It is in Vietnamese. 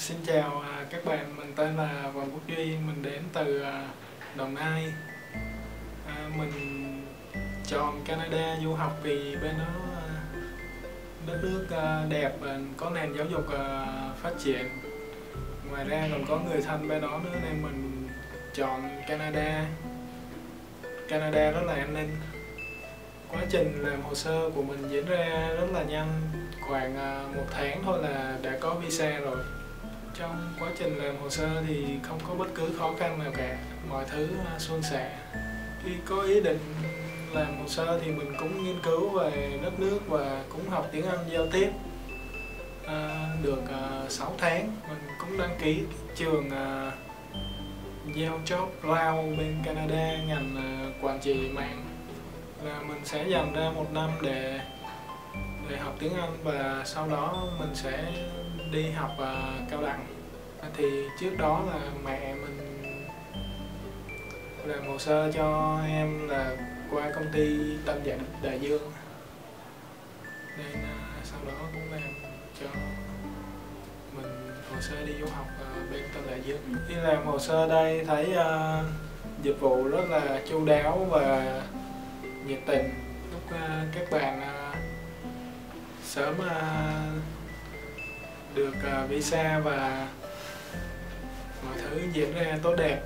Xin chào à, các bạn, mình tên là Võ Quốc Duy, mình đến từ à, Đồng Nai. À, mình chọn Canada du học vì bên đó à, đất nước đẹp có nền giáo dục phát triển. Ngoài ra còn có người thân bên đó nữa nên mình chọn Canada. Canada rất là an ninh. Quá trình làm hồ sơ của mình diễn ra rất là nhanh, khoảng một tháng thôi là đã có visa rồi trong quá trình làm hồ sơ thì không có bất cứ khó khăn nào cả. Mọi thứ à, suôn sẻ. Khi có ý định làm hồ sơ thì mình cũng nghiên cứu về đất nước và cũng học tiếng Anh giao tiếp. À, được à, 6 tháng mình cũng đăng ký trường à, giao job lao bên Canada ngành à, quản trị mạng. Là mình sẽ dành ra một năm để để học tiếng Anh và sau đó mình sẽ đi học uh, cao đẳng. Thì trước đó là mẹ mình làm hồ sơ cho em là qua công ty Tâm Dạng Đại Dương. Nên uh, sau đó cũng làm cho mình hồ sơ đi du học uh, bên Tâm Đại Dương. Khi làm hồ sơ đây thấy uh, dịch vụ rất là chu đáo và nhiệt tình. Lúc uh, các bạn uh, sớm à, được à, visa và mọi thứ diễn ra tốt đẹp.